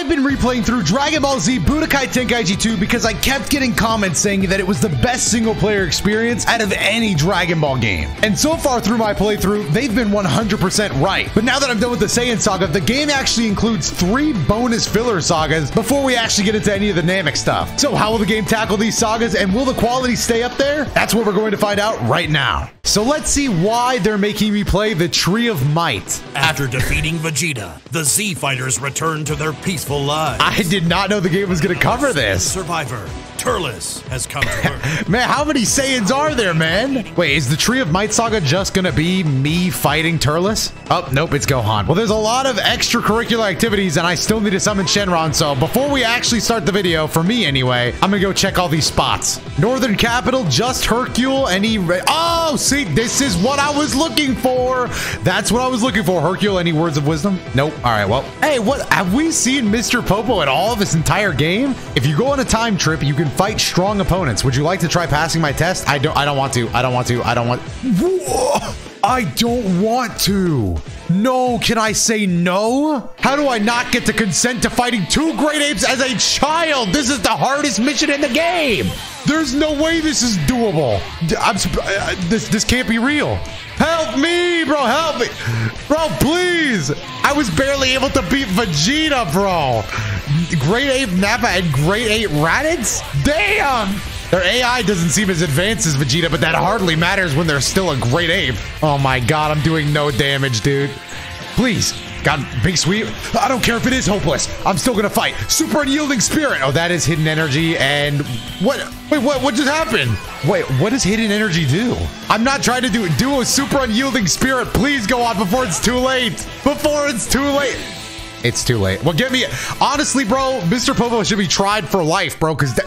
I've been replaying through Dragon Ball Z Budokai Tenkaichi 2 because I kept getting comments saying that it was the best single player experience out of any Dragon Ball game. And so far through my playthrough, they've been 100% right. But now that I'm done with the Saiyan saga, the game actually includes three bonus filler sagas before we actually get into any of the Namek stuff. So how will the game tackle these sagas and will the quality stay up there? That's what we're going to find out right now. So let's see why they're making me play the Tree of Might. After defeating Vegeta, the Z Fighters return to their peaceful lives. I did not know the game was going to cover this. Survivor, Turles, has come to Earth. Man, how many Saiyans are there, man? Wait, is the Tree of Might saga just gonna be me fighting Turles? Oh, nope, it's Gohan. Well, there's a lot of extracurricular activities, and I still need to summon Shenron, so before we actually start the video, for me anyway, I'm gonna go check all these spots. Northern Capital, just Hercule, any... Oh, see, this is what I was looking for. That's what I was looking for. Hercule, any words of wisdom? Nope. All right, well, hey, what, have we seen Mr. Popo at all this entire game? If you go on a time trip, you can fight strong opponents. Would you like to try passing my test? I don't I don't want to. I don't want to. I don't want Whoa! I don't want to. No, can I say no? How do I not get to consent to fighting two great apes as a child? This is the hardest mission in the game. There's no way this is doable. I'm uh, this this can't be real. Help me, bro. Help me. Bro, please. I was barely able to beat Vegeta, bro. Great Ape Nappa and Great Ape Raditz? Damn! Their AI doesn't seem as advanced as Vegeta, but that hardly matters when they're still a great ape. Oh my god, I'm doing no damage, dude. Please. God, big sweep. I don't care if it is hopeless. I'm still gonna fight. Super unyielding spirit. Oh, that is hidden energy. And what? Wait, what? What just happened? Wait, what does hidden energy do? I'm not trying to do do a super unyielding spirit. Please go on before it's too late. Before it's too late. It's too late. Well, get me. Honestly, bro, Mr. Popo should be tried for life, bro. Because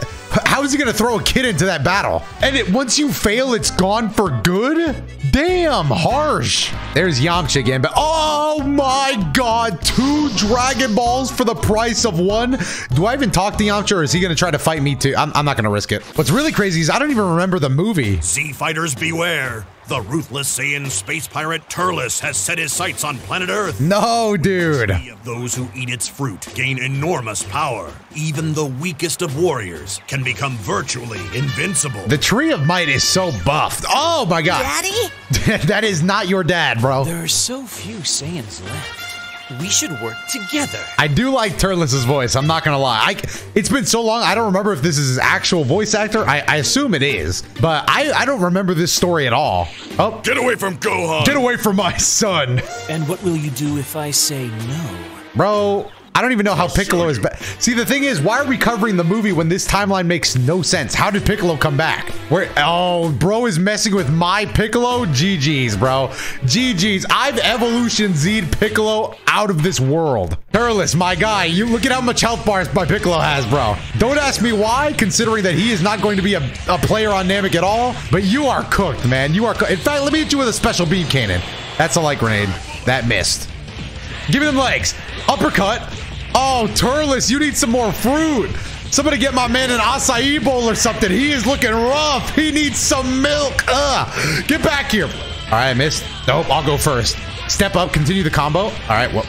how is he gonna throw a kid into that battle? And it, once you fail, it's gone for good. Damn, harsh. There's Yamcha again, but oh my god, two Dragon Balls for the price of one. Do I even talk to Yamcha, or is he gonna try to fight me too? I'm, I'm not gonna risk it. What's really crazy is I don't even remember the movie. Z Fighters beware. The ruthless Saiyan space pirate Turles has set his sights on planet Earth. No, dude. Those who eat its fruit gain enormous power. Even the weakest of warriors can become virtually invincible. The Tree of Might is so buffed. Oh my god. Daddy? that is not your dad, bro. There are so few Saiyans left. We should work together. I do like Turles' voice. I'm not gonna lie. I, it's been so long. I don't remember if this is his actual voice actor. I, I assume it is, but I, I don't remember this story at all. Oh, get away from Gohan! Get away from my son! And what will you do if I say no? Bro, I don't even know how Piccolo is back. See, the thing is, why are we covering the movie when this timeline makes no sense? How did Piccolo come back? Where? Oh, bro is messing with my Piccolo? GG's, bro. GG's. I've evolution Z'd Piccolo out of this world. Turles, my guy, you look at how much health bars my Piccolo has, bro. Don't ask me why, considering that he is not going to be a, a player on Namek at all, but you are cooked, man. You are In fact, let me hit you with a special beam cannon. That's a light grenade. That missed. Give me them legs. Uppercut. Oh, Turles, you need some more fruit. Somebody get my man an acai bowl or something. He is looking rough. He needs some milk. Ugh. Get back here. All right, missed. Nope, I'll go first. Step up, continue the combo. All right, well,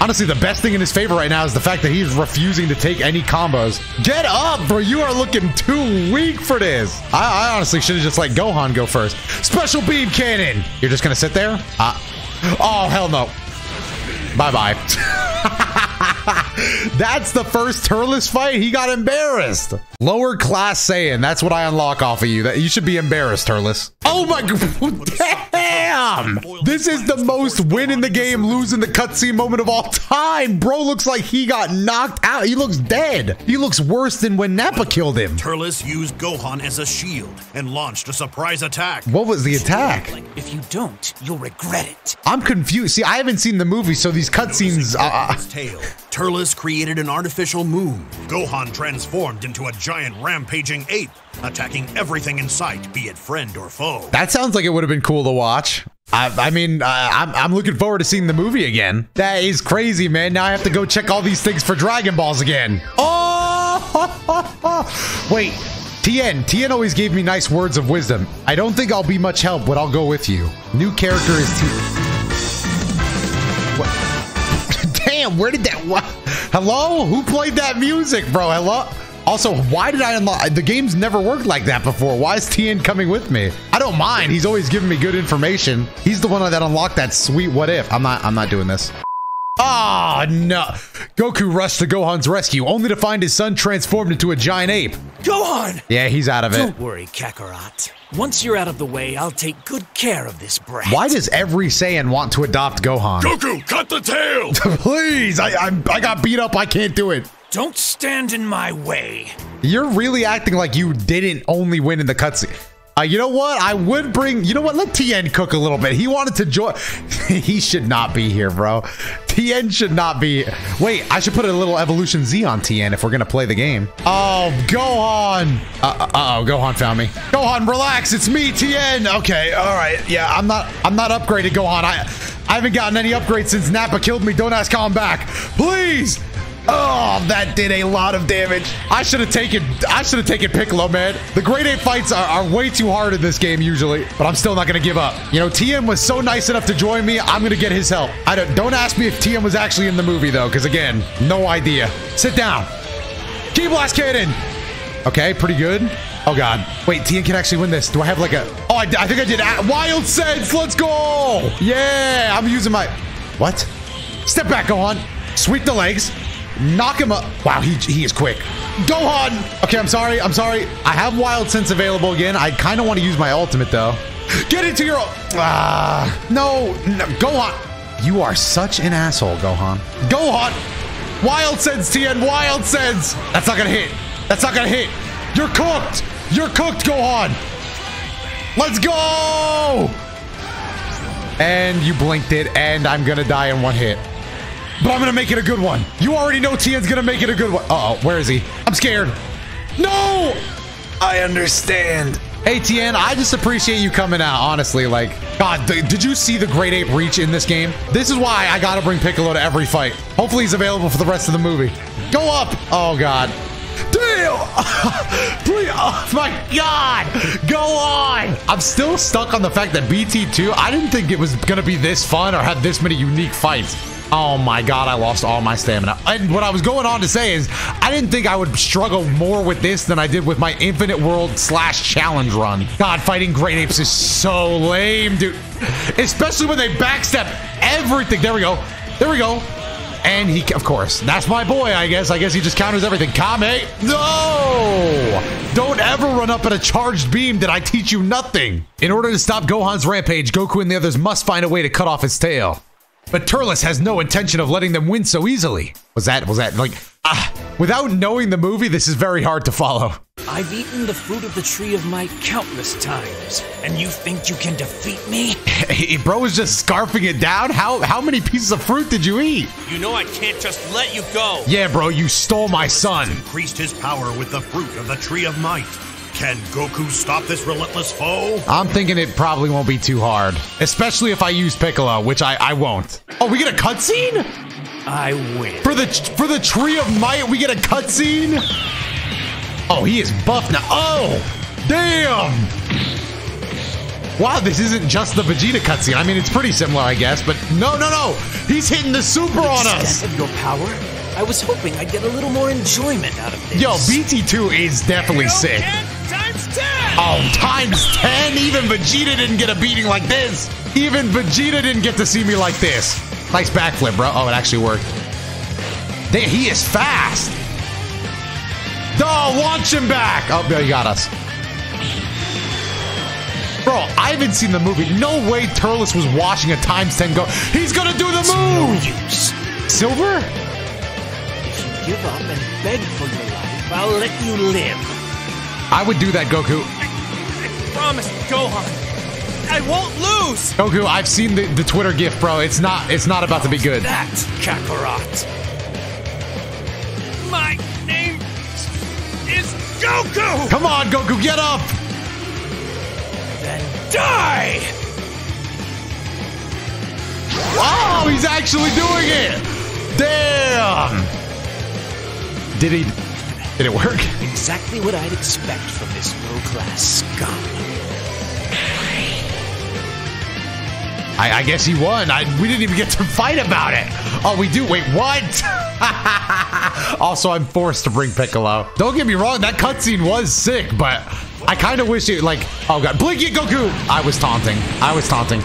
honestly, the best thing in his favor right now is the fact that he's refusing to take any combos. Get up, bro. You are looking too weak for this. I, I honestly should have just let Gohan go first. Special beam cannon. You're just going to sit there? Uh, oh, hell no. Bye-bye. That's the first Turles fight. He got embarrassed. Lower class Saiyan. That's what I unlock off of you. That you should be embarrassed, Turles. Oh my god. Damn. This is the most win in the game, losing the cutscene moment of all time. Bro looks like he got knocked out. He looks dead. He looks worse than when Nappa killed him. Turles used Gohan as a shield and launched a surprise attack. What was the attack? If you don't, you'll regret it. I'm confused. See, I haven't seen the movie, so these cutscenes. Uh, tail. Turles created an artificial moon. Gohan transformed into a giant rampaging ape, attacking everything in sight, be it friend or foe. That sounds like it would have been cool to watch. I, I mean, uh, I'm, I'm looking forward to seeing the movie again. That is crazy, man. Now I have to go check all these things for Dragon Balls again. Oh! Wait, Tien. Tien always gave me nice words of wisdom. I don't think I'll be much help, but I'll go with you. New character is Tien. What? Damn, where did that... What? Hello? Who played that music, bro? Hello? Also, why did I unlock? The game's never worked like that before. Why is Tien coming with me? I don't mind. He's always giving me good information. He's the one that unlocked that sweet what if. I'm not. I'm not doing this. Ah, oh, no. Goku rushed to Gohan's rescue, only to find his son transformed into a giant ape. Gohan! Yeah, he's out of it. Don't worry, Kakarot. Once you're out of the way, I'll take good care of this brat. Why does every Saiyan want to adopt Gohan? Goku, cut the tail! Please, I, I, I got beat up. I can't do it. Don't stand in my way. You're really acting like you didn't only win in the cutscene. Uh, you know what? I would bring. You know what? Let Tien cook a little bit. He wanted to join. he should not be here, bro. Tien should not be. Wait, I should put a little Evolution Z on Tien if we're gonna play the game. Oh, Gohan. Uh, uh oh, Gohan found me. Gohan, relax. It's me, Tien. Okay, all right. Yeah, I'm not. I'm not upgraded, Gohan. I. I haven't gotten any upgrades since Nappa killed me. Don't ask how I'm back. Please. Oh, that did a lot of damage. I should have taken I should have taken Piccolo, man. The Great Ape fights are, are, way too hard in this game usually, but I'm still not gonna give up. You know, Tien was so nice enough to join me. I'm gonna get his help. I don't don't ask me if Tien was actually in the movie though, because again, no idea. Sit down. Ki blast cannon. Okay, pretty good. Oh god. Wait, Tien can actually win this. Do I have like a Oh, I, I think I did wild sense. Let's go. Yeah, I'm using my What? Step back, go on. Sweep the legs. Knock him up. Wow, he, he is quick. Gohan! Okay, I'm sorry. I'm sorry. I have Wild Sense available again. I kind of want to use my ultimate, though. Get into your... Ah, no, no. Gohan. You are such an asshole, Gohan. Gohan! Wild Sense, Tien. Wild Sense. That's not going to hit. That's not going to hit. You're cooked. You're cooked, Gohan. Let's go! And you blinked it, and I'm going to die in one hit but I'm gonna make it a good one. You already know Tien's gonna make it a good one. Uh oh, where is he? I'm scared. No! I understand. Hey, Tien, I just appreciate you coming out, honestly. Like, God, did you see the Great Ape reach in this game? This is why I gotta bring Piccolo to every fight. Hopefully he's available for the rest of the movie. Go up! Oh, God. Damn! Please, oh my God! Go on! I'm still stuck on the fact that BT2, I didn't think it was gonna be this fun or have this many unique fights. Oh my god, I lost all my stamina. And what I was going on to say is, I didn't think I would struggle more with this than I did with my Infinite World slash challenge run. God, fighting Great Apes is so lame, dude. Especially when they backstep everything. There we go. There we go. And he, of course, that's my boy, I guess. I guess he just counters everything. Kame, no! Don't ever run up at a charged beam. Did I teach you nothing? In order to stop Gohan's rampage, Goku and the others must find a way to cut off his tail. But Turles has no intention of letting them win so easily. Was that, was that, like, ah, without knowing the movie, this is very hard to follow. I've eaten the fruit of the tree of might countless times, and you think you can defeat me? Hey, bro is just scarfing it down? How, how many pieces of fruit did you eat? You know I can't just let you go. Yeah, bro, you stole my son. Increased his power with the fruit of the tree of might. Can Goku stop this relentless foe? I'm thinking it probably won't be too hard. Especially if I use Piccolo, which I, I won't. Oh, we get a cutscene? I win. For the for the Tree of Might, we get a cutscene? Oh, he is buff now. Oh, damn! Wow, this isn't just the Vegeta cutscene. I mean, it's pretty similar, I guess, but no, no, no! He's hitting the super the on us! of your power? I was hoping I'd get a little more enjoyment out of this. Yo, BT2 is definitely sick. Times 10! Oh, times 10? Even Vegeta didn't get a beating like this. Even Vegeta didn't get to see me like this. Nice backflip, bro. Oh, it actually worked. Damn, he is fast. Oh, launch him back. Oh, he got us. Bro, I haven't seen the movie. No way Turles was watching a times 10 go. He's gonna do the move! No. Silver? If you give up and beg for your life, I'll let you live. I would do that, Goku. I, promise, Gohan. I won't lose. Goku, I've seen the, the Twitter gif, bro. It's not it's not about to be good. That Kakarot. My name is Goku. Come on, Goku, get up. Then die. Oh, he's actually doing it. Damn. Did he did it work? Exactly what I'd expect from this low-class scum. I, I, guess he won. I, we didn't even get to fight about it. Oh, we do. Wait, what? also, I'm forced to bring Piccolo. Don't get me wrong, that cutscene was sick, but I kind of wish it, like, oh god, blink Goku! I was taunting. I was taunting.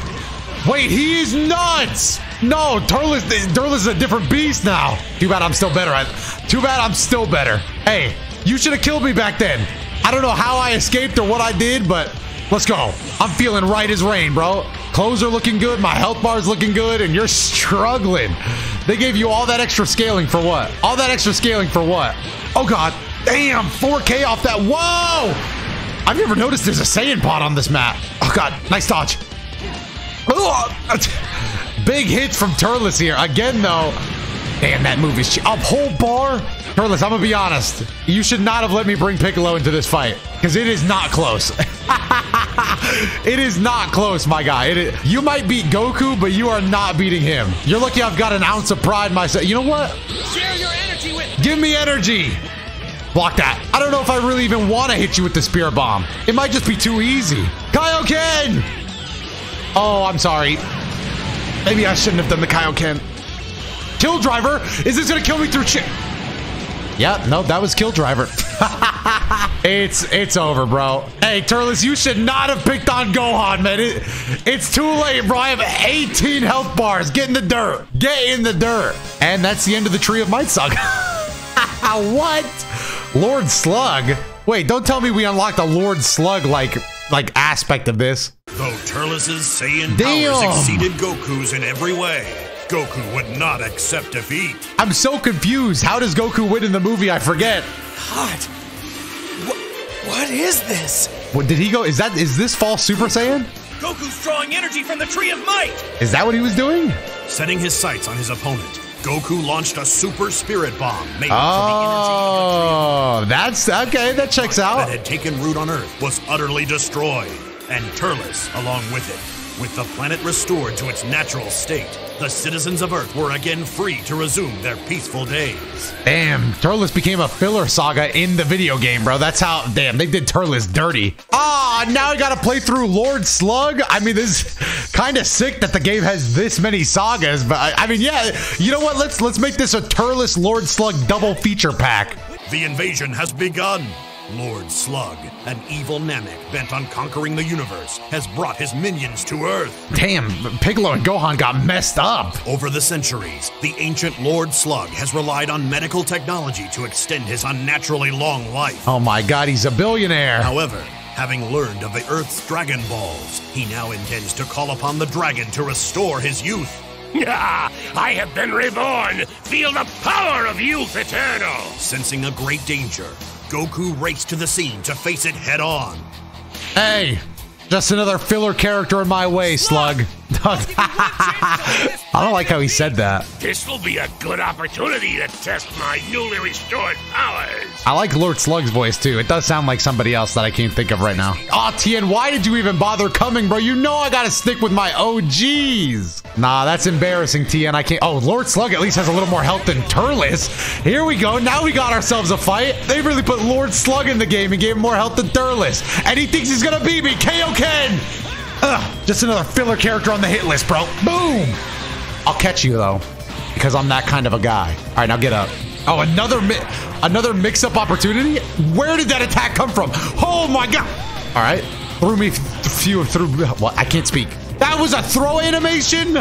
Wait, he is nuts! No, Turles, Turles is a different beast now. Too bad I'm still better at, too bad I'm still better. Hey, you should have killed me back then. I don't know how I escaped or what I did, but let's go. I'm feeling right as rain, bro. Clothes are looking good, my health bar is looking good, and you're struggling. They gave you all that extra scaling for what? All that extra scaling for what? Oh god, damn, 4K off that. Whoa! I've never noticed there's a Saiyan pod on this map. Oh god, nice dodge. Big hits from Turles here. Again, though, damn, that move is up whole bar. Turles, I'm gonna be honest. You should not have let me bring Piccolo into this fight because it is not close. it is not close, my guy. Is, you might beat Goku, but you are not beating him. You're lucky I've got an ounce of pride myself. You know what? Share your energy with. Give me energy. Block that. I don't know if I really even want to hit you with the spear bomb. It might just be too easy. Kaioken! Oh, I'm sorry. Maybe I shouldn't have done the Kaioken. Kill driver? Is this gonna kill me through shit? Yeah, no, that was kill driver. it's it's over, bro. Hey, Turles, you should not have picked on Gohan, man. It, it's too late, bro. I have 18 health bars. Get in the dirt. Get in the dirt. And that's the end of the Tree of Might saga. what? Lord Slug? Wait, don't tell me we unlocked a Lord Slug like like aspect of this. Though Turles' Saiyan Damn. powers exceeded Goku's in every way, Goku would not accept defeat. I'm so confused. How does Goku win in the movie? I forget. Hot. What, what is this? What did he go? Is that is this false Super Saiyan? Goku's drawing energy from the Tree of Might. Is that what he was doing? Setting his sights on his opponent, Goku launched a super spirit bomb made from the energy Oh, that's okay. That checks out. that had taken root on Earth was utterly destroyed, and Turles along with it. With the planet restored to its natural state, the citizens of Earth were again free to resume their peaceful days. Damn, Turles became a filler saga in the video game, bro. That's how. Damn, they did Turles dirty. Ah, now I gotta play through Lord Slug. I mean, this kind of sick that the game has this many sagas, but I, I mean, yeah. You know what? Let's let's make this a Turles Lord Slug double feature pack. The invasion has begun. Lord Slug, an evil Namek bent on conquering the universe, has brought his minions to Earth. Damn, Piccolo and Gohan got messed up. Over the centuries, the ancient Lord Slug has relied on medical technology to extend his unnaturally long life. Oh my God, he's a billionaire. However, having learned of the Earth's Dragon Balls, he now intends to call upon the dragon to restore his youth. Ah, I have been reborn! Feel the power of youth eternal! Sensing a great danger, Goku raced to the scene to face it head on. Hey, just another filler character in my way, Slug. I don't like how he said that. This will be a good opportunity to test my newly restored powers! I like Lord Slug's voice too. It does sound like somebody else that I can't think of right now. Aw, oh, Tien, why did you even bother coming, bro? You know I gotta stick with my OGs. Nah, that's embarrassing, Tien. I can't. Oh, Lord Slug at least has a little more health than Turles. Here we go. Now we got ourselves a fight. They really put Lord Slug in the game and gave him more health than Turles. And he thinks he's gonna beat me. Kaioken! Ugh, just another filler character on the hit list, bro. Boom! I'll catch you though, because I'm that kind of a guy. All right, now get up. Oh, another mi another mix-up opportunity. Where did that attack come from? Oh my god! All right, threw me few through. Well, I can't speak. That was a throw animation.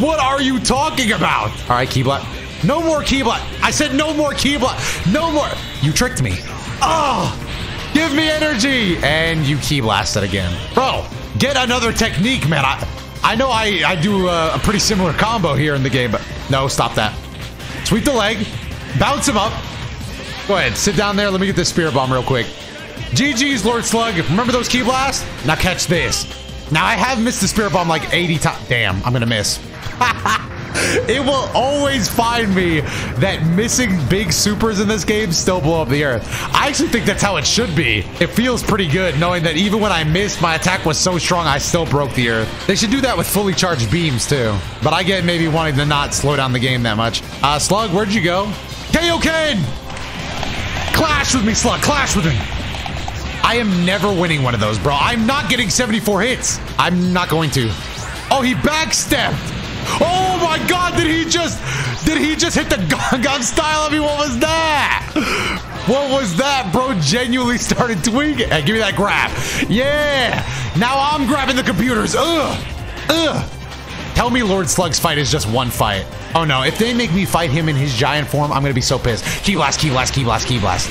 What are you talking about? All right, Keyblat. No more Keyblat. I said no more Keyblat. No more. You tricked me. Oh, give me energy. And you key blasted again, bro. Get another technique, man. I, I know I, I do a, a, pretty similar combo here in the game, but no, stop that. Sweep the leg, bounce him up. Go ahead, sit down there. Let me get this spirit bomb real quick. GG's, Lord Slug. Remember those key blasts? Now catch this. Now I have missed the spirit bomb like 80 times. Damn, I'm gonna miss. it will always find me that missing big supers in this game still blow up the earth. I actually think that's how it should be. It feels pretty good knowing that even when I missed, my attack was so strong, I still broke the earth. They should do that with fully charged beams too. But I get maybe wanting to not slow down the game that much. Uh, Slug, where'd you go? Kaioken! Clash with me, Slug, clash with me. I am never winning one of those, bro. I'm not getting 74 hits. I'm not going to. Oh, he backstepped. Oh my god, did he just Did he just hit the Gangnam style? I mean, what was that? What was that? Bro genuinely started tweaking. Hey, give me that grab. Yeah. Now I'm grabbing the computers. Ugh. Ugh. Tell me Lord Slug's fight is just one fight. Oh no, if they make me fight him in his giant form, I'm gonna be so pissed. Key blast, key blast, key blast, key blast.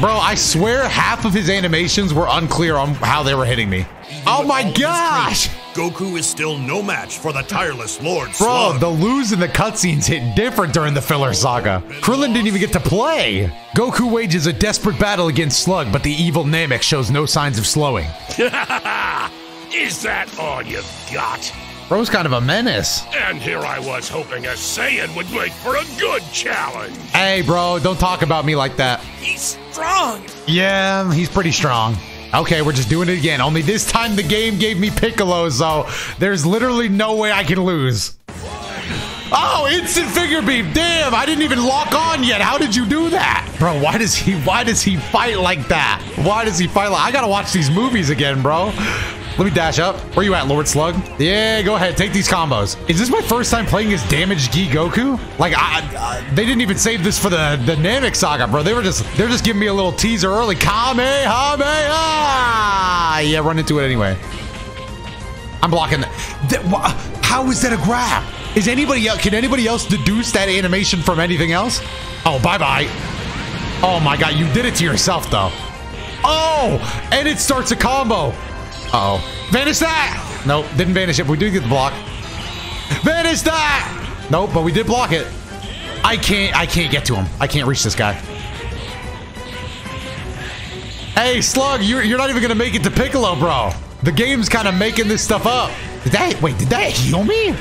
Bro, I swear half of his animations were unclear on how they were hitting me. Oh my gosh! Goku is still no match for the tireless Lord Slug. Bro, Slug. the lose in the cutscenes hit different during the filler saga. Krillin didn't even get to play. Goku wages a desperate battle against Slug, but the evil Namek shows no signs of slowing. Is that all you've got? Bro's kind of a menace. And here I was hoping a Saiyan would make for a good challenge. Hey, bro, don't talk about me like that. He's strong. Yeah, he's pretty strong. Okay, we're just doing it again. Only this time the game gave me Piccolo, so there's literally no way I can lose. Oh, instant figure beam. Damn, I didn't even lock on yet. How did you do that? Bro, why does he why does he fight like that? Why does he fight like I gotta watch these movies again, bro. Let me dash up. Where you at, Lord Slug? Yeah, go ahead. Take these combos. Is this my first time playing as damaged Gi Goku? Like, I, I, they didn't even save this for the the Namek saga, bro. They were just they're just giving me a little teaser early. Kamehameha! Yeah, run into it anyway. I'm blocking that. how is that a grab? Is anybody else? Can anybody else deduce that animation from anything else? Oh, bye bye. Oh my god, you did it to yourself though. Oh, and it starts a combo. Uh oh. Vanish that! Nope, didn't vanish it. We did get the block. Vanish that! Nope, but we did block it. I can't. I can't get to him. I can't reach this guy. Hey, Slug, you're, you're not even gonna make it to Piccolo, bro. The game's kind of making this stuff up. Did that? Wait, did that heal me?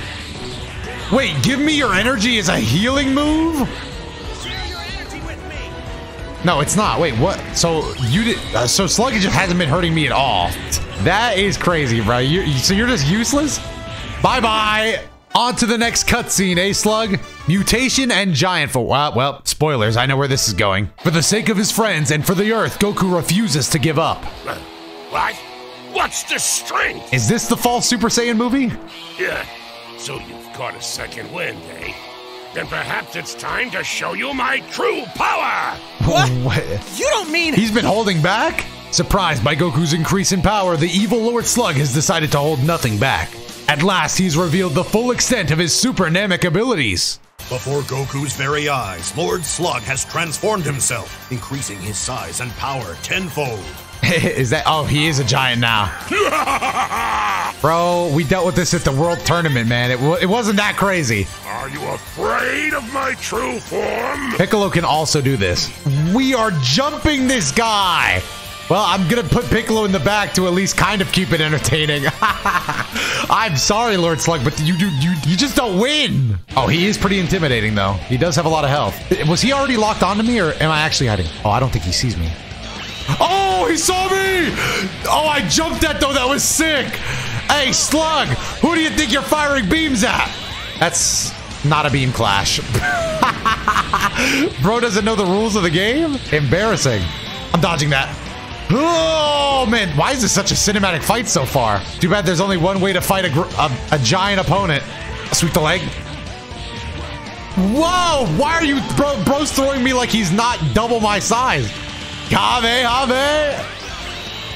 Wait, give me your energy is a healing move? No, it's not. Wait, what? So you did? Uh, so Slug just hasn't been hurting me at all. That is crazy, bro. You, so you're just useless? Bye bye. On to the next cutscene, eh, Slug? Mutation and giant for well, well, spoilers. I know where this is going. For the sake of his friends and for the Earth, Goku refuses to give up. What? What's the strength? Is this the false Super Saiyan movie? Yeah. So you've caught a second wind, eh? Then perhaps it's time to show you my true power! What? What? You don't mean He's been holding back? Surprised by Goku's increase in power, the evil Lord Slug has decided to hold nothing back. At last, he's revealed the full extent of his Super Namek abilities. Before Goku's very eyes, Lord Slug has transformed himself, increasing his size and power tenfold. is that? Oh, he is a giant now. Bro, we dealt with this at the World Tournament, man. It, it wasn't that crazy. Are you afraid of my true form? Piccolo can also do this. We are jumping this guy. Well, I'm gonna put Piccolo in the back to at least kind of keep it entertaining. I'm sorry, Lord Slug, but you do you you just don't win. Oh, he is pretty intimidating though. He does have a lot of health. Was he already locked onto me, or am I actually hiding? Oh, I don't think he sees me. Oh, Oh, he saw me! Oh, I jumped that though. That was sick. Hey, Slug, who do you think you're firing beams at? That's not a beam clash. Bro doesn't know the rules of the game? Embarrassing. I'm dodging that. Oh man, why is this such a cinematic fight so far? Too bad there's only one way to fight a, a, a giant opponent. Sweep the leg. Whoa! Why are you, bro? Bro's throwing me like he's not double my size. Kamehameha!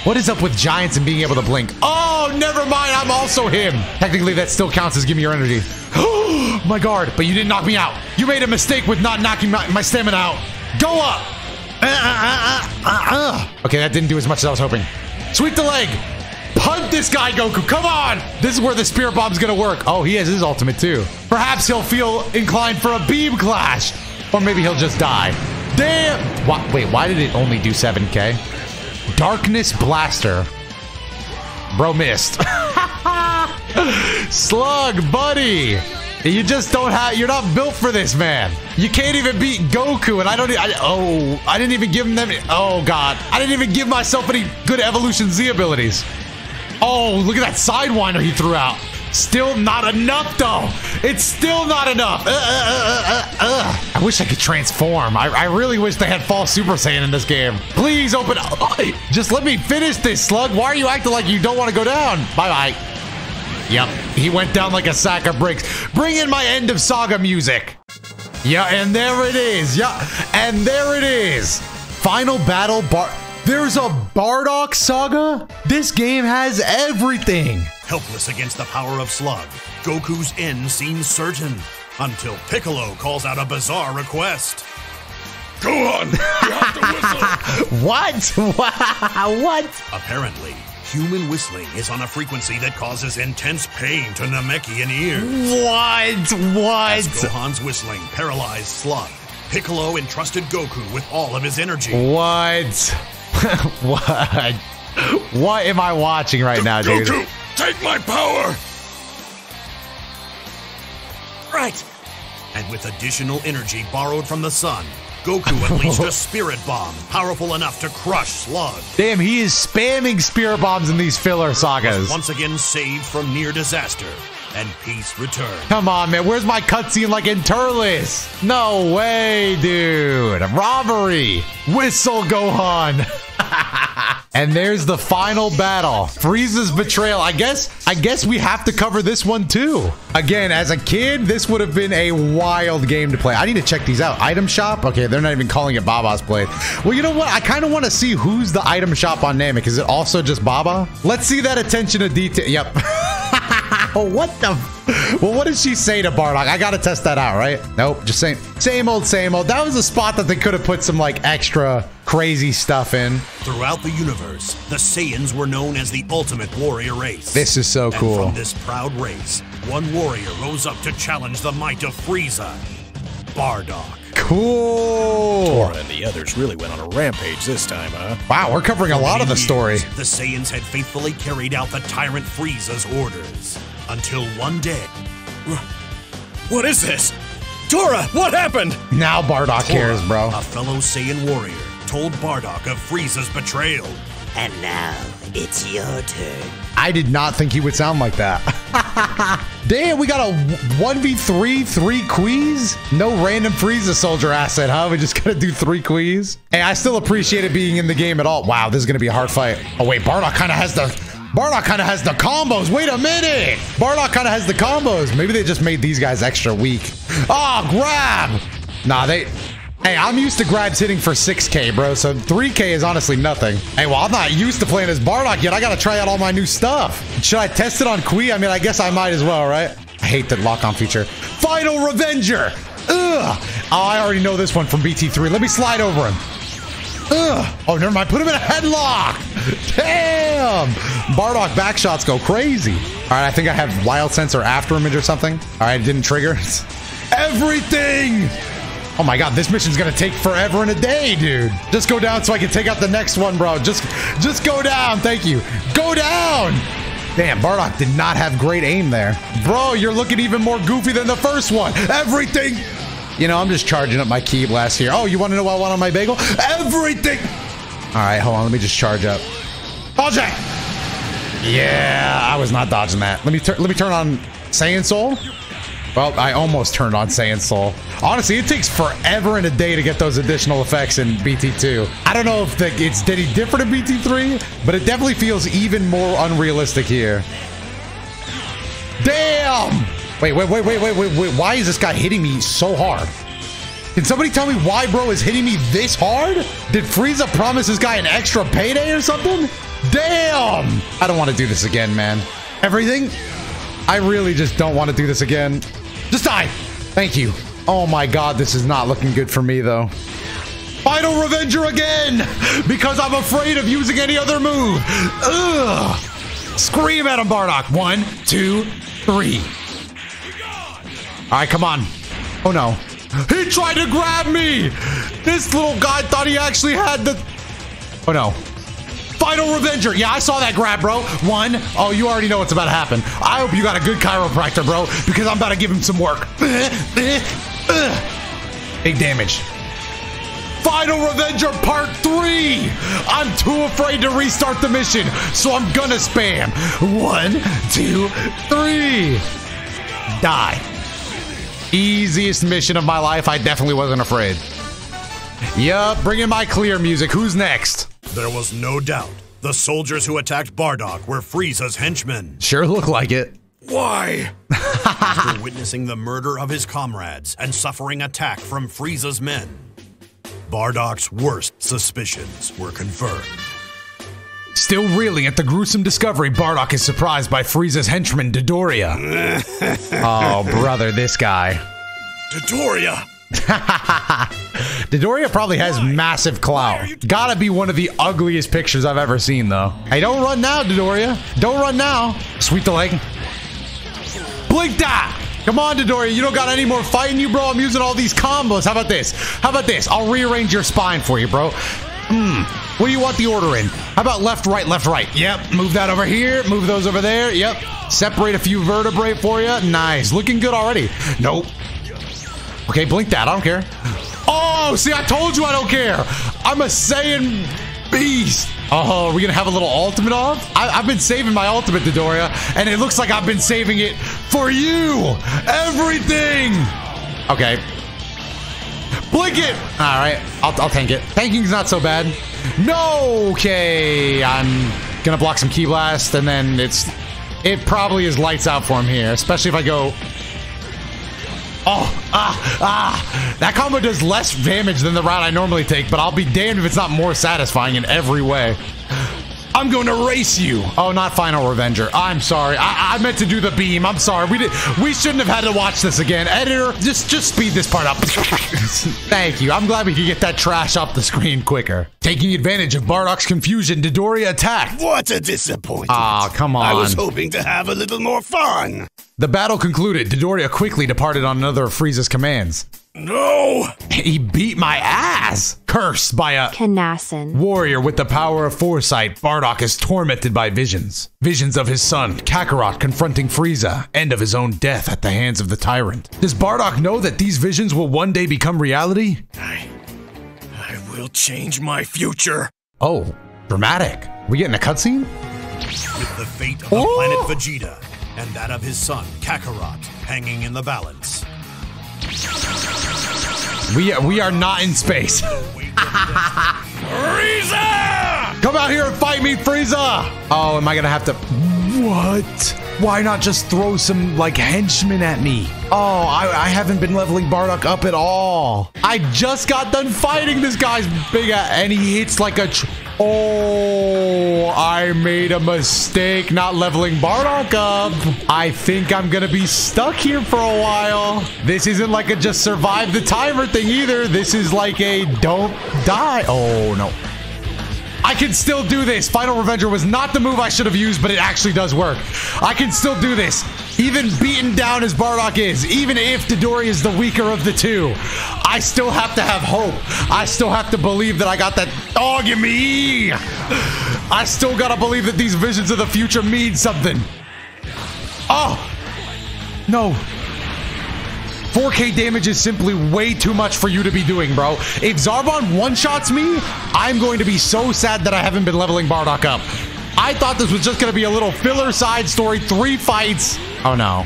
What is up with giants and being able to blink? Oh, never mind. I'm also him. Technically, that still counts as give me your energy. my guard, but you didn't knock me out. You made a mistake with not knocking my, my stamina out. Go up. Uh, uh, uh, uh, uh. Okay, that didn't do as much as I was hoping. Sweep the leg. Punt this guy, Goku. Come on. This is where the spirit bomb's gonna work. Oh, he has his ultimate too. Perhaps he'll feel inclined for a beam clash. Or maybe he'll just die. Damn. Wha- wait, why did it only do 7k? Darkness Blaster. Bro missed. Slug, buddy. You just don't have. You're not built for this, man. You can't even beat Goku, and I don't. I, oh, I didn't even give him them. Oh God, I didn't even give myself any good Evolution Z abilities. Oh, look at that sidewinder he threw out. Still not enough, though. It's still not enough. Uh, uh, uh, uh, uh. I wish I could transform. I, I really wish they had False Super Saiyan in this game. Please open up. Just let me finish this, Slug. Why are you acting like you don't want to go down? Bye bye. Yep, he went down like a sack of bricks. Bring in my end of saga music. Yeah, and there it is. Yeah, and there it is. Final battle bar. There's a Bardock saga? This game has everything. Helpless against the power of Slug, Goku's end seems certain until Piccolo calls out a bizarre request. Gohan, you have to whistle. What? what? Apparently, human whistling is on a frequency that causes intense pain to Namekian ears. What? What? As Gohan's whistling paralyzed Slug, Piccolo entrusted Goku with all of his energy. What? what? What am I watching right now, dude? Take my power. Right. And with additional energy borrowed from the sun, Goku unleashed a spirit bomb powerful enough to crush Slug. Damn, he is spamming spirit bombs in these filler sagas. Once again saved from near disaster, and peace returned. Come on, man. Where's my cutscene like in Turles? No way, dude. Robbery. Whistle Gohan. and there's the final battle. Frieza's betrayal. I guess I guess we have to cover this one too. Again, as a kid, this would have been a wild game to play. I need to check these out. Item shop? Okay, they're not even calling it Baba's Blade. Well, you know what? I kind of want to see who's the item shop on Namek. Is it also just Baba? Let's see that attention to detail. Yep. Oh, what the? Well, what did she say to Bardock? I gotta test that out, right? Nope, just same, Same old, same old. That was a spot that they could have put some like extra crazy stuff in. Throughout the universe, the Saiyans were known as the ultimate warrior race. This is so And cool. from this proud race, one warrior rose up to challenge the might of Frieza, Bardock. Cool. and the others really went on a rampage this time, huh? Wow, we're covering a lot of the story. years, The Saiyans had faithfully carried out the tyrant Frieza's orders until one day, What is this? Tora, what happened? Now Bardock cares, bro. a fellow Saiyan warrior, told Bardock of Frieza's betrayal. And now it's your turn. I did not think he would sound like that. Damn, we got a 1v3, three quiz? No random Frieza soldier asset, huh? We just gotta do three quiz? Hey, I still appreciate it being in the game at all. Wow, this is gonna be a hard fight. Oh wait, Bardock kinda has the... Bardock kinda has the combos. Wait a minute! Bardock kinda has the combos. Maybe they just made these guys extra weak. Oh, grab! Nah, they... Hey, I'm used to grabs hitting for 6k, bro, so 3k is honestly nothing. Hey, well, I'm not used to playing as Bardock yet. I gotta try out all my new stuff. Should I test it on Kui? I mean, I guess I might as well, right? I hate the lock-on feature. Final Revenger! Ugh! Oh, I already know this one from BT3. Let me slide over him. Ugh! Oh, never mind. Put him in a headlock! Damn! Bardock backshots go crazy. All right, I think I have Wild Sensor After Image or something. All right, it didn't trigger. Everything! Oh my god, this mission's gonna take forever and a day, dude. Just go down so I can take out the next one, bro. Just just go down, thank you. Go down! Damn, Bardock did not have great aim there. Bro, you're looking even more goofy than the first one. Everything! You know, I'm just charging up my key blast here. Oh, you wanna know what I want on my bagel? Everything! Alright, hold on, let me just charge up. That! Yeah, I was not dodging that. Let me turn let me turn on Saiyan Soul. Well, I almost turned on Saiyan Soul. Honestly, it takes forever and a day to get those additional effects in BT2. I don't know if the, it's any different in BT3, but it definitely feels even more unrealistic here. Damn! Wait, wait, wait, wait, wait, wait, wait. Why is this guy hitting me so hard? Can somebody tell me why bro is hitting me this hard? Did Frieza promise this guy an extra payday or something? Damn! I don't want to do this again, man. Everything? I really just don't want to do this again. Just die! Thank you. Oh my god, this is not looking good for me, though. Final Revenger again! Because I'm afraid of using any other move! Ugh! Scream at him, Bardock. One, two, three. Alright, come on. Oh no. He tried to grab me! This little guy thought he actually had the... Oh no. Final Revenger. Yeah, I saw that grab, bro. One. Oh, you already know what's about to happen. I hope you got a good chiropractor, bro, because I'm about to give him some work. Big damage. Final Revenger Part 3! I'm too afraid to restart the mission, so I'm gonna spam. One, two, three. Die. Easiest mission of my life. I definitely wasn't afraid. Yup, bring in my clear music. Who's next? There was no doubt. The soldiers who attacked Bardock were Frieza's henchmen. Sure look like it. Why? After witnessing the murder of his comrades and suffering attack from Frieza's men, Bardock's worst suspicions were confirmed. Still reeling at the gruesome discovery, Bardock is surprised by Frieza's henchman, Dodoria. oh, brother, this guy. Dodoria! Dodoria probably has massive clout. Gotta be one of the ugliest pictures I've ever seen, though. Hey, don't run now, Dodoria. Don't run now. Sweep the leg. Blink that! Come on, Dodoria. You don't got any more fighting you, bro. I'm using all these combos. How about this? How about this? I'll rearrange your spine for you, bro. Hmm. What do you want the order in? How about left, right, left, right? Yep. Move that over here. Move those over there. Yep. Separate a few vertebrae for you. Nice. Looking good already. Nope. Okay, blink that. I don't care. Oh, see, I told you I don't care. I'm a Saiyan beast. Oh, are we gonna have a little ultimate off? I, have been saving my ultimate, Dodoria, and it looks like I've been saving it for you. Everything. Okay. Blink it. All right, I'll, I'll tank it. Tanking's not so bad. No. Okay, I'm gonna block some Key blast, and then it's it probably is lights out for him here, especially if I go Oh, ah, ah. That combo does less damage than the route I normally take, but I'll be damned if it's not more satisfying in every way. I'm going to race you. Oh, not Final Revenger. I'm sorry. I, I meant to do the beam. I'm sorry. We did. We shouldn't have had to watch this again. Editor, just just speed this part up. Thank you. I'm glad we could get that trash off the screen quicker. Taking advantage of Bardock's confusion, Dodoria attacked. What a disappointment. Ah, come on. I was hoping to have a little more fun. The battle concluded. Dodoria quickly departed on another of Frieza's commands. No! He beat my ass! Cursed by a Kanassan. warrior with the power of foresight, Bardock is tormented by visions. Visions of his son, Kakarot, confronting Frieza, and of his own death at the hands of the tyrant. Does Bardock know that these visions will one day become reality? I. I will change my future. Oh, dramatic. We getting a cutscene? With the fate of the Oh! planet Vegeta and that of his son, Kakarot, hanging in the balance. We we are not in space. Frieza! Come out here and fight me, Frieza! Oh, am I gonna have to? What? Why not just throw some like henchmen at me? Oh, I, I haven't been leveling Bardock up at all. I just got done fighting this guy's big a- and he hits like a. Oh, I made a mistake not leveling Bardock up. I think I'm gonna be stuck here for a while. This isn't like a just survive the timer thing either. This is like a don't die. Oh no. I can still do this. Final Revenger was not the move I should have used, but it actually does work. I can still do this. Even beaten down as Bardock is, even if Dodoria is the weaker of the two, I still have to have hope. I still have to believe that I got that oh, dog in me. I still gotta believe that these visions of the future mean something. Oh! No. 4k damage is simply way too much for you to be doing, bro. If Zarbon one-shots me, I'm going to be so sad that I haven't been leveling Bardock up. I thought this was just going to be a little filler side story, three fights. Oh, no.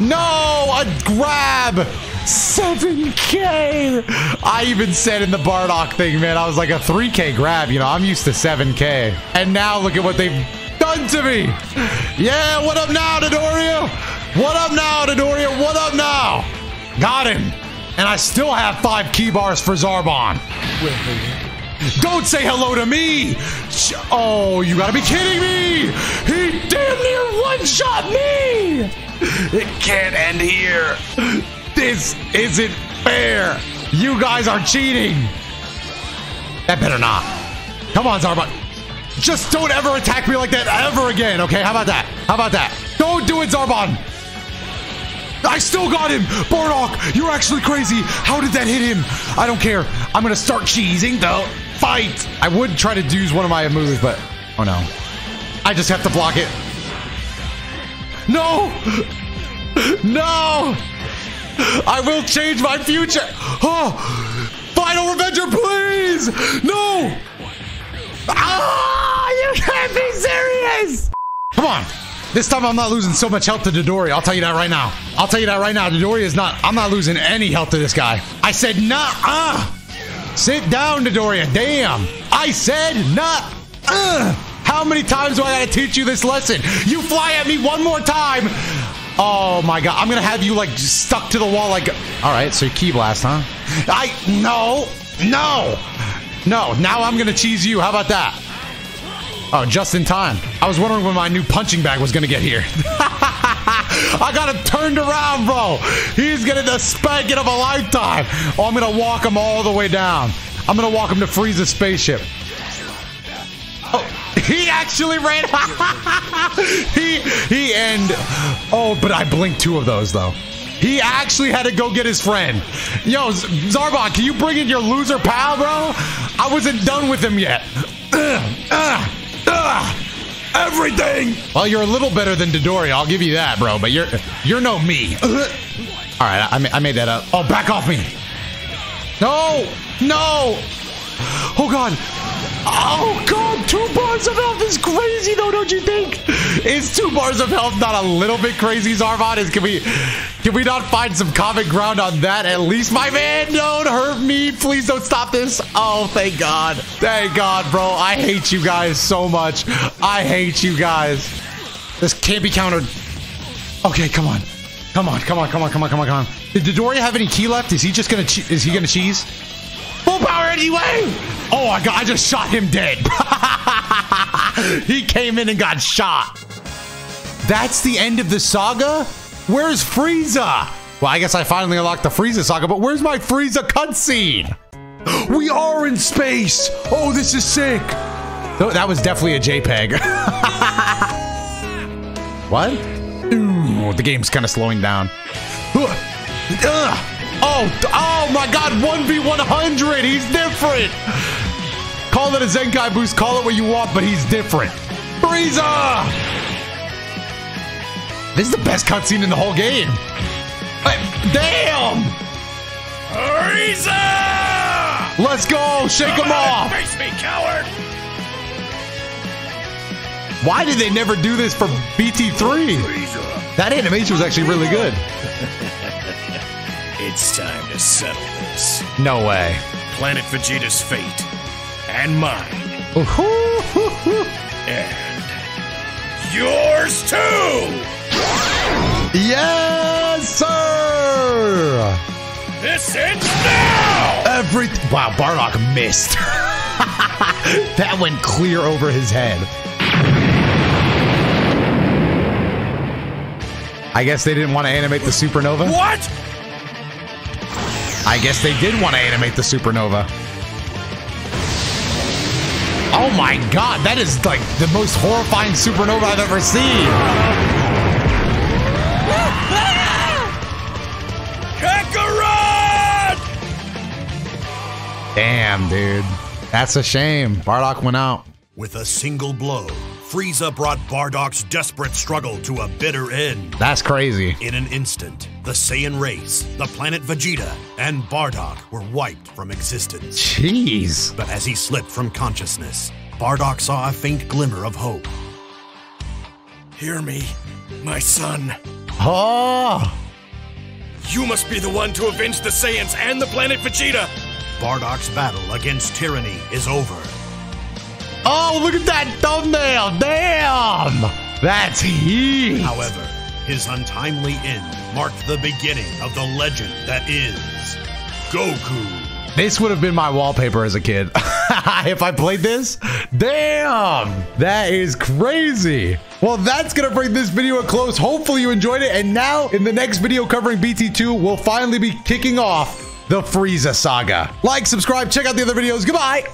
No, a grab. 7k. I even said in the Bardock thing, man, I was like a 3k grab. You know, I'm used to 7k. And now look at what they've done to me. Yeah, what up now, Dodoria? What up now, Dodoria? What up now? Got him. And I still have five key bars for Zarbon. Don't say hello to me! Oh, you gotta be kidding me! He damn near one-shot me! It can't end here. This isn't fair. You guys are cheating. That better not. Come on, Zarbon. Just don't ever attack me like that ever again, okay? How about that? How about that? Don't do it, Zarbon! I still got him! Bardock, you're actually crazy! How did that hit him? I don't care. I'm gonna start cheesing the fight! I would try to use one of my moves, but... Oh no. I just have to block it. No! No! I will change my future! Oh! Final Revenger, please! No! Ah! You can't be serious! Come on! This time I'm not losing so much health to Dodoria. I'll tell you that right now. I'll tell you that right now. Dodoria is not. I'm not losing any health to this guy. I said nah. Uh. Sit down, Dodoria. Damn. I said nah. Uh. How many times do I gotta teach you this lesson? You fly at me one more time. Oh my god, I'm gonna have you like stuck to the wall like. All right, so key blast, huh? I no, no, no. Now I'm gonna cheese you. How about that? Oh, just in time. I was wondering when my new punching bag was gonna get here. I got him turned around, bro. He's getting the spanking of a lifetime. Oh, I'm gonna walk him all the way down. I'm gonna walk him to Frieza's spaceship. Oh, he actually ran. he he and oh, but I blinked two of those though. He actually had to go get his friend. Yo, Zarbon, can you bring in your loser pal, bro? I wasn't done with him yet. Ugh, ugh, ugh. Everything. Well, you're a little better than Dodoria. I'll give you that, bro. But you're you're no me. Uh-huh. All right, I, I made that up. Oh, back off me. No, no. Oh God. Oh God, two bars of health is crazy though, don't you think? Is two bars of health not a little bit crazy, Zarbon? Is can we can we not find some common ground on that at least, my man? Don't hurt me. Please don't stop this. Oh, thank God. Thank God, bro. I hate you guys so much. I hate you guys. This can't be countered. Okay, come on. Come on, come on, come on, come on, come on, come on. Did Dodoria have any ki left? Is he just gonna is he gonna cheese? Full power anyway! Oh, I got I just shot him dead. he came in and got shot. That's the end of the saga? Where's Frieza? Well, I guess I finally unlocked the Frieza saga, but where's my Frieza cutscene? We are in space! Oh, this is sick! That was definitely a JPEG. what? Ooh, the game's kind of slowing down. Ugh. Oh, oh my god, 1v100! He's different! Call it a Zenkai boost, call it what you want, but he's different. Frieza! This is the best cutscene in the whole game. Uh, Damn! Let's go! Shake him off! Face me, coward! Why did they never do this for BT3? Frieza! That animation was actually really good. It's time to settle this. No way. Planet Vegeta's fate. And mine. And yours too! Yes, sir! This ends now! Every wow, Bardock missed. that went clear over his head. I guess they didn't want to animate the supernova. What? I guess they did want to animate the supernova. Oh my god, that is like the most horrifying supernova I've ever seen. Damn, dude. That's a shame. Bardock went out. With a single blow, Frieza brought Bardock's desperate struggle to a bitter end. That's crazy. In an instant, the Saiyan race, the planet Vegeta, and Bardock were wiped from existence. Jeez. But as he slipped from consciousness, Bardock saw a faint glimmer of hope. Hear me, my son. Oh. You must be the one to avenge the Saiyans and the planet Vegeta. Bardock's battle against tyranny is over. Oh, look at that thumbnail. Damn. That's heat. However, his untimely end marked the beginning of the legend that is Goku. This would have been my wallpaper as a kid. if I played this, damn, that is crazy. Well, that's gonna bring this video a close. Hopefully you enjoyed it. And now in the next video covering BT2, we'll finally be kicking off the Frieza saga. Like, subscribe, check out the other videos. Goodbye.